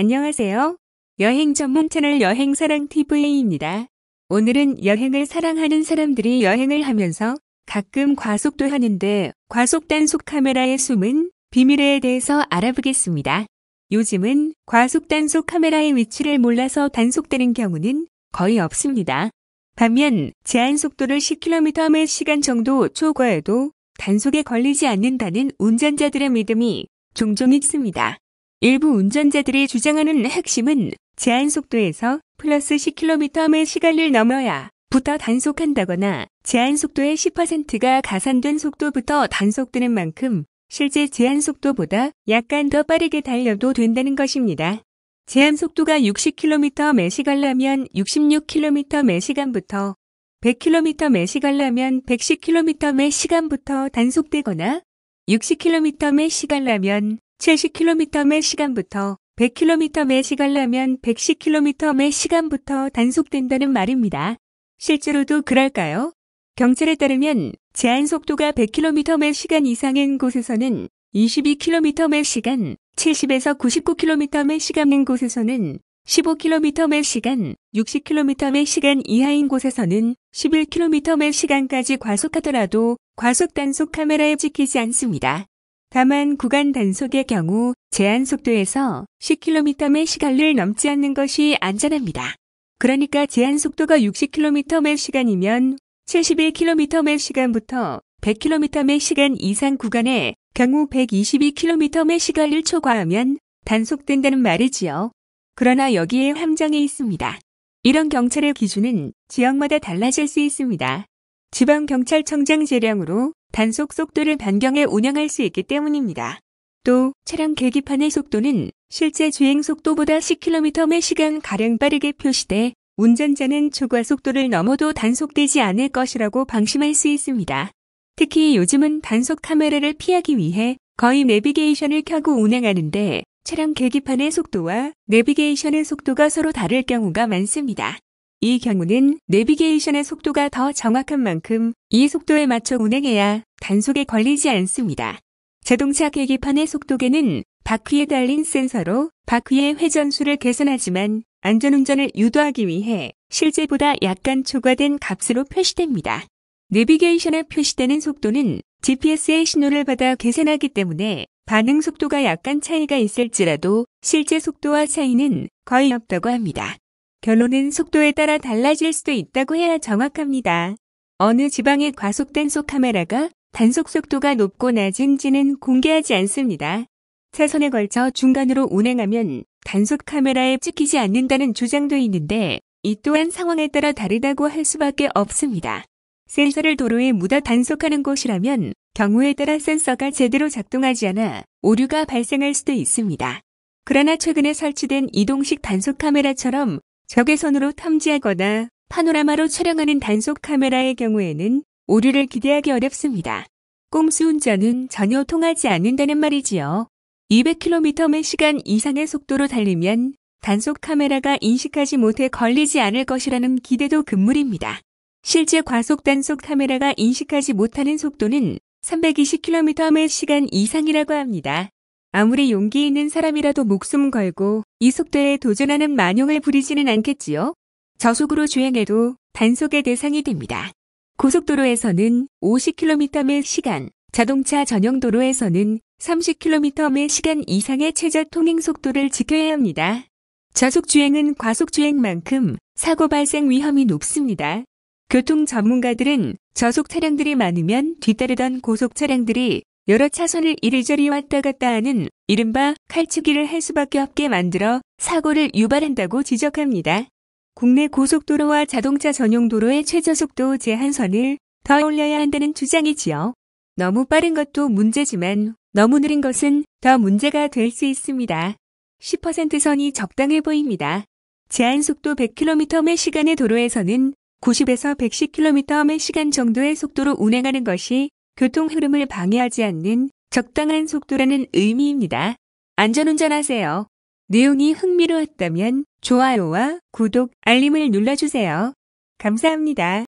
안녕하세요. 여행 전문 채널 여행사랑TV입니다. 오늘은 여행을 사랑하는 사람들이 여행을 하면서 가끔 과속도 하는데 과속 단속 카메라의 숨은 비밀에 대해서 알아보겠습니다. 요즘은 과속 단속 카메라의 위치를 몰라서 단속되는 경우는 거의 없습니다. 반면 제한 속도를 10km/h 정도 초과해도 단속에 걸리지 않는다는 운전자들의 믿음이 종종 있습니다. 일부 운전자들이 주장하는 핵심은 제한 속도에서 플러스 10km/h를 넘어야 부터 단속한다거나 제한 속도의 10%가 가산된 속도부터 단속되는 만큼 실제 제한 속도보다 약간 더 빠르게 달려도 된다는 것입니다. 제한 속도가 60km/h라면 66km/h부터 100km/h라면 110km/h부터 단속되거나 60km/h라면 70km/h부터 100km/h라면 110km/h부터 단속된다는 말입니다. 실제로도 그럴까요? 경찰에 따르면 제한 속도가 100km/h 이상인 곳에서는 22km/h, 70에서 99km/h인 곳에서는 15km/h, 60km/h 이하인 곳에서는 11km/h까지 과속하더라도 과속 단속 카메라에 찍히지 않습니다. 다만 구간 단속의 경우 제한 속도에서 10km/h를 넘지 않는 것이 안전합니다. 그러니까 제한 속도가 60km/h이면 71km/h부터 100km/h 이상 구간에 경우 122km/h를 초과하면 단속된다는 말이지요. 그러나 여기에 함정이 있습니다. 이런 경찰의 기준은 지역마다 달라질 수 있습니다. 지방경찰청장 재량으로 단속 속도를 변경해 운영할 수 있기 때문입니다. 또 차량 계기판의 속도는 실제 주행 속도보다 10km/h 가량 빠르게 표시돼 운전자는 초과 속도를 넘어도 단속되지 않을 것이라고 방심할 수 있습니다. 특히 요즘은 단속 카메라를 피하기 위해 거의 내비게이션을 켜고 운행하는데 차량 계기판의 속도와 내비게이션의 속도가 서로 다를 경우가 많습니다. 이 경우는 내비게이션의 속도가 더 정확한 만큼 이 속도에 맞춰 운행해야 단속에 걸리지 않습니다. 자동차 계기판의 속도계는 바퀴에 달린 센서로 바퀴의 회전수를 계산하지만 안전운전을 유도하기 위해 실제보다 약간 초과된 값으로 표시됩니다. 내비게이션에 표시되는 속도는 GPS의 신호를 받아 계산하기 때문에 반응 속도가 약간 차이가 있을지라도 실제 속도와 차이는 거의 없다고 합니다. 결론은 속도에 따라 달라질 수도 있다고 해야 정확합니다. 어느 지방의 과속 단속 카메라가 단속 속도가 높고 낮은지는 공개하지 않습니다. 차선에 걸쳐 중간으로 운행하면 단속 카메라에 찍히지 않는다는 주장도 있는데 이 또한 상황에 따라 다르다고 할 수밖에 없습니다. 센서를 도로에 묻어 단속하는 곳이라면 경우에 따라 센서가 제대로 작동하지 않아 오류가 발생할 수도 있습니다. 그러나 최근에 설치된 이동식 단속 카메라처럼 적외선으로 탐지하거나 파노라마로 촬영하는 단속 카메라의 경우에는 오류를 기대하기 어렵습니다. 꼼수 운전은 전혀 통하지 않는다는 말이지요. 200km/h 이상의 속도로 달리면 단속 카메라가 인식하지 못해 걸리지 않을 것이라는 기대도 금물입니다. 실제 과속 단속 카메라가 인식하지 못하는 속도는 320km/h 이상이라고 합니다. 아무리 용기 있는 사람이라도 목숨 걸고 이 속도에 도전하는 만용을 부리지는 않겠지요. 저속으로 주행해도 단속의 대상이 됩니다. 고속도로에서는 50km/h, 자동차 전용 도로에서는 30km/h 이상의 최저 통행 속도를 지켜야 합니다. 저속 주행은 과속 주행만큼 사고 발생 위험이 높습니다. 교통 전문가들은 저속 차량들이 많으면 뒤따르던 고속 차량들이 여러 차선을 이리저리 왔다 갔다 하는 이른바 칼치기를 할 수밖에 없게 만들어 사고를 유발한다고 지적합니다. 국내 고속도로와 자동차 전용 도로의 최저속도 제한선을 더 올려야 한다는 주장이지요. 너무 빠른 것도 문제지만 너무 느린 것은 더 문제가 될 수 있습니다. 10% 선이 적당해 보입니다. 제한속도 100km/h의 도로에서는 90에서 110km/h 정도의 속도로 운행하는 것이 교통 흐름을 방해하지 않는 적당한 속도라는 의미입니다. 안전운전 하세요. 내용이 흥미로웠다면 좋아요와 구독, 알림을 눌러주세요. 감사합니다.